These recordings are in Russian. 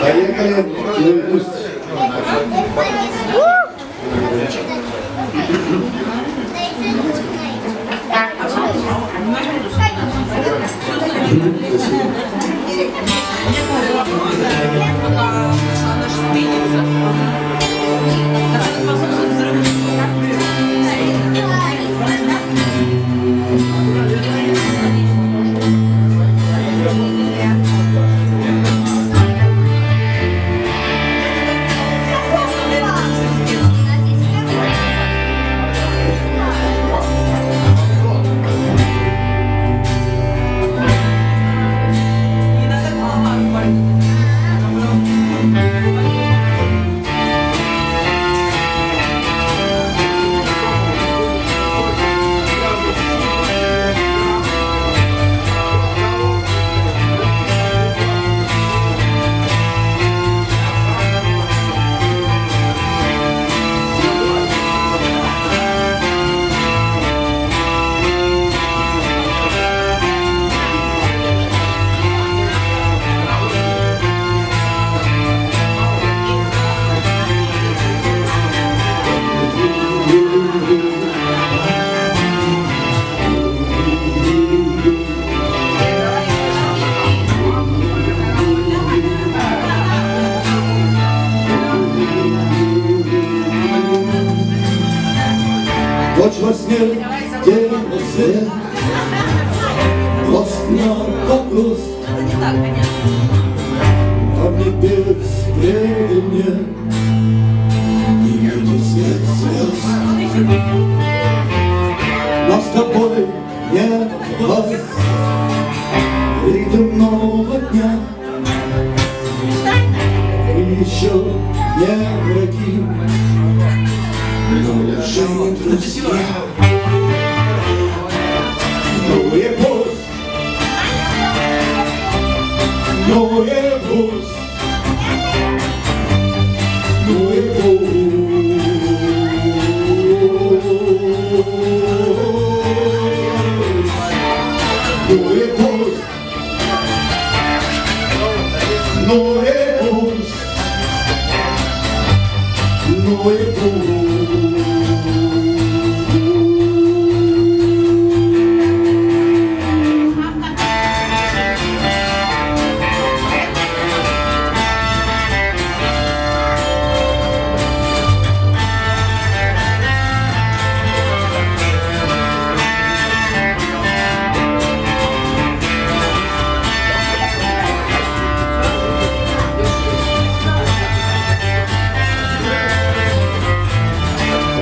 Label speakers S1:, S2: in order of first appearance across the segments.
S1: Поехали. Ну и пусть. Ночь во сне, во свет, Мост на погост, А мне без времени И эти свет звезд. Но с тобой нет вас Ритм нового дня Мы еще не враги no epos no repouso.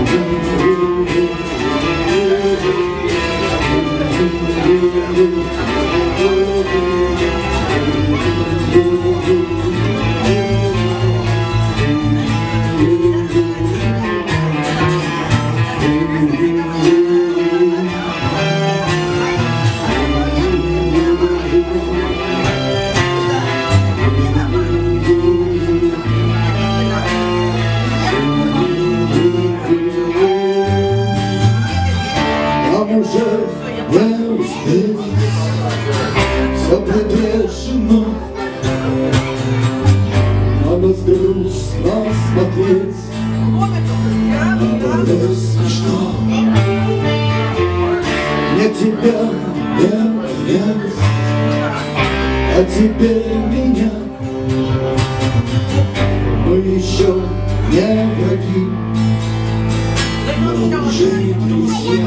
S1: Thank you. Успеть, все предрешено, На нас грустно смотреть, это смешно. Мне тебя нет, нет, а тебе меня. Мы еще не враги, но уже друзья.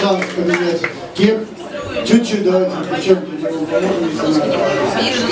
S1: шанс поменять кек. Чуть-чуть давайте, поможем, если надо.